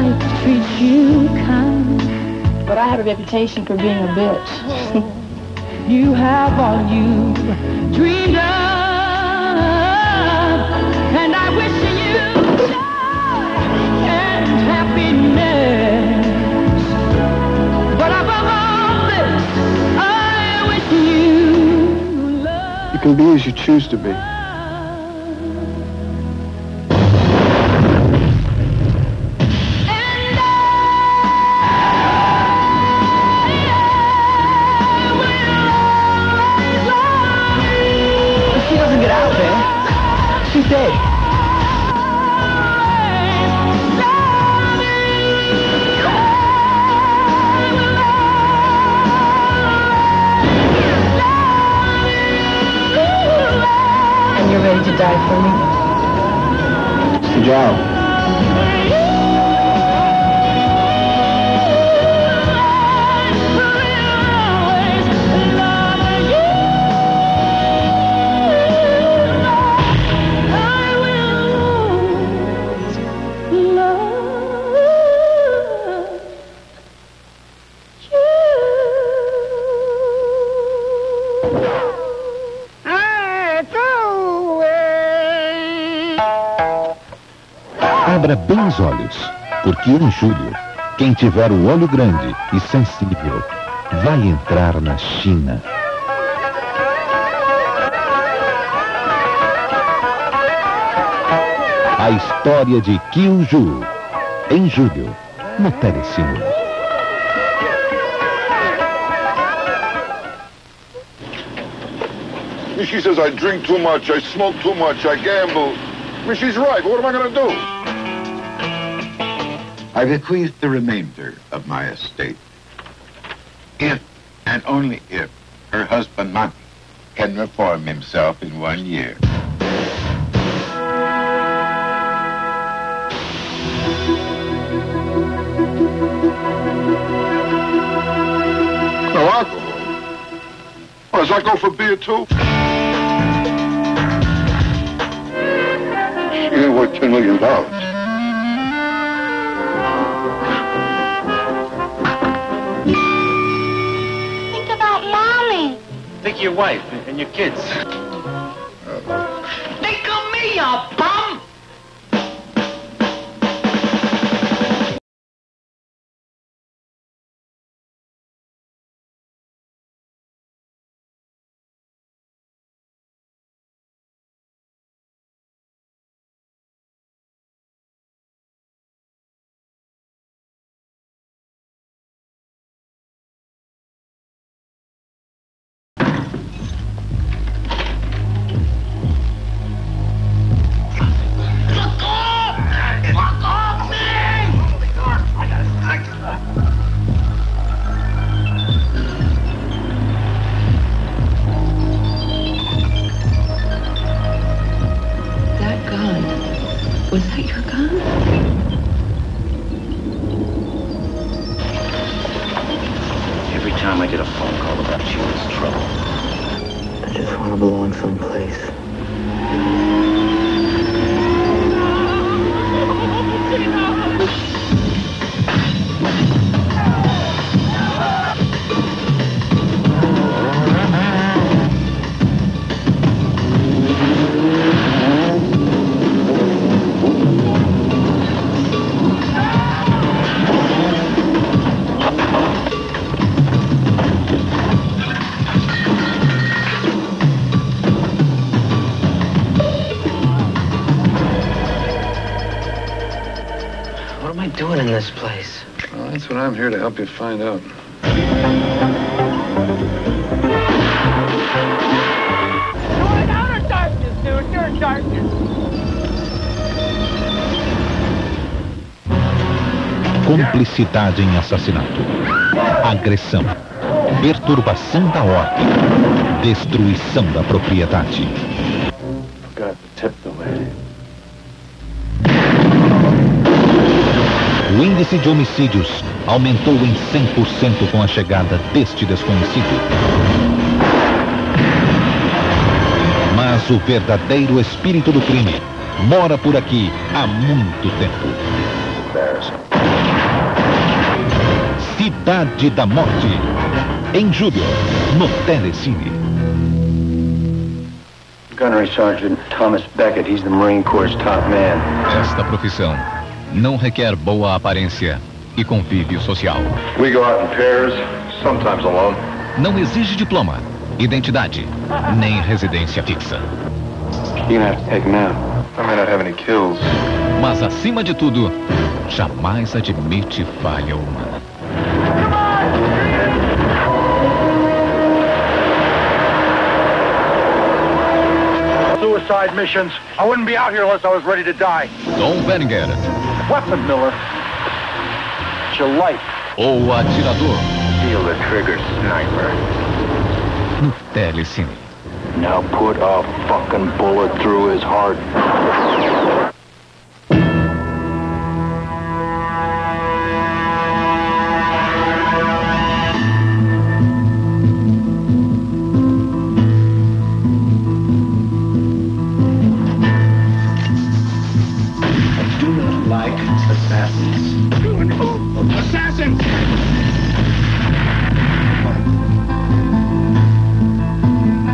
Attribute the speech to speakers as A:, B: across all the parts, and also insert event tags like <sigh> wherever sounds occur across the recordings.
A: like to treat you kind, but I had a reputation for being a bitch. <laughs>
B: you have all you dreamed of, and I wish you joy and happiness. But above all this, I wish you love.
C: You can be as you choose to be.
A: Dead. And you're ready to die for me.
C: The job.
D: Abra bem os olhos, porque em julho, quem tiver o olho grande e sensível vai entrar na China. A história de Kyuju, em julho, no Telecine.
E: She says I drink too much, I smoke too much, I gamble. I mean, she's right. What am I going do?
F: I bequeath the remainder of my estate. If and only if her husband Monty can reform himself in one year.
E: No alcohol. Well, does that go for beer, too? She ain't worth $10 million.
G: Your wife and your kids.
B: Think of me, you
A: Was that your gun?
G: Every time I get a phone call about you, it's trouble.
H: I just want to belong someplace. What am I doing in this place?
C: Well, that's what I'm here to help you find out.
B: You're out of darkness, dude. You're in darkness.
D: Cumplicidade em assassinato. Agressão. Perturbação da ordem. Destruição da propriedade.
C: Got tipped away.
D: Índice de homicídios aumentou em 100% com a chegada deste desconhecido. Mas o verdadeiro espírito do crime mora por aqui há muito tempo. Cidade da Morte. Em julho, no Telecine.
I: Gunnery Sergeant Thomas Beckett. He's the Marine Corps' top man.
J: Esta profissão não requer boa aparência e convívio social.
K: We go out in pairs, sometimes alone.
J: Não exige diploma, identidade, nem residência fixa.
I: You're gonna have to take him out.
L: I may not have any kills.
J: Mas acima de tudo, jamais admite falha humana.
M: Suicide missions. I wouldn't be out here unless I was ready to die.
J: Berger,
M: Weapon, Miller. It's your life.
J: Oh, uh, ou atirador,
I: Feel the trigger, sniper.
J: no Telecine.
I: Now put a fucking bullet through his heart. Assassins. Assassins!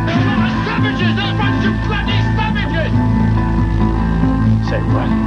I: They're not savages! They're a bunch of bloody savages! Say what?